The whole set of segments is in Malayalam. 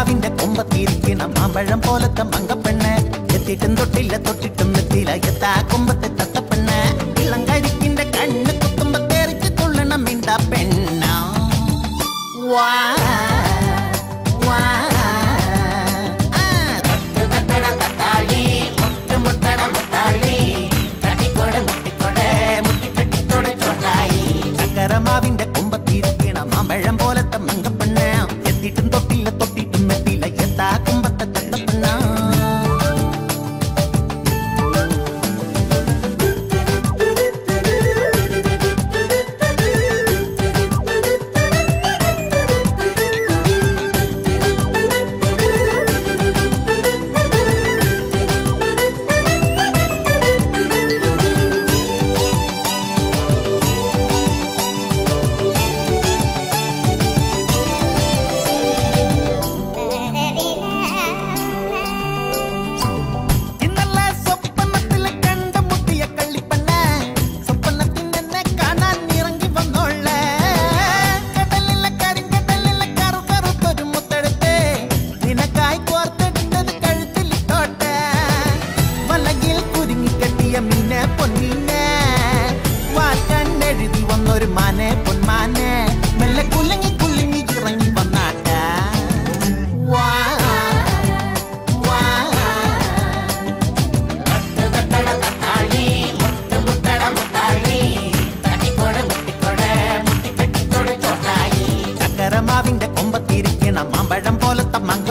മാവിന്റെ കൊമ്പത്തിരിക്കണം മാമ്പഴം പോലത്തെ മങ്കപ്പെണ്ണ് എത്തിയിട്ടും തൊട്ടില്ല തൊട്ടിട്ടും നിർത്തിയില്ല എത്താ കൊമ്പത്തെ நான் மாம்பழம் போல தம்மாங்க.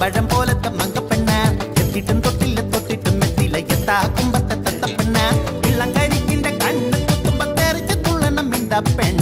പഴം പോലത്തെ മങ്കപ്പെണ്ണ. എത്തിട്ടും തൊട്ടില്ല തൊട്ടിട്ടും എത്തില്ല. എത്താ കുമ്പത്തെ തത്തപ്പെണ്ണ. ഇള്ളം കരിക്കിന്റെ കണ്ണ് കുത്തുമ്പത്തെറിച്ച് തുള്ളണം മിണ്ടപ്പെണ്ണ.